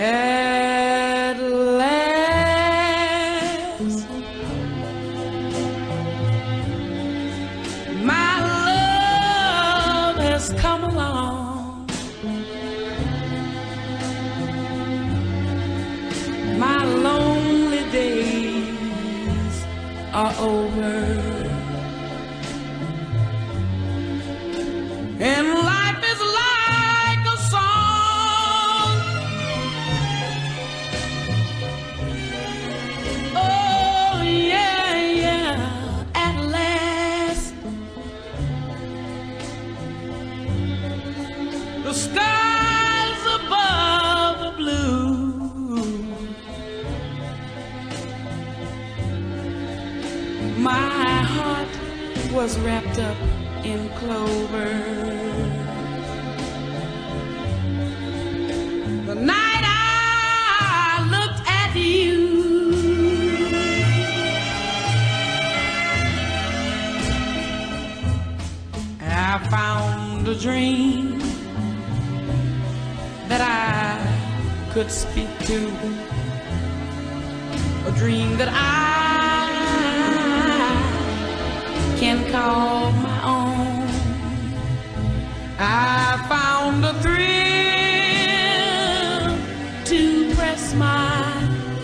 At last, my love has come along. My lonely days are over. Skies above are blue. My heart was wrapped up in clover. The night I looked at you, I found a dream that I could speak to, a dream that I can call my own. I found a thrill to press my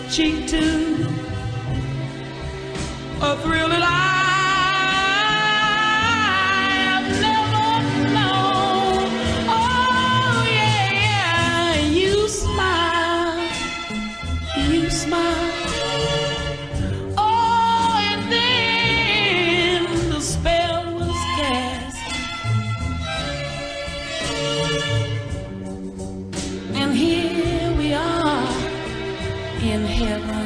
cheek to, a thrill that heaven.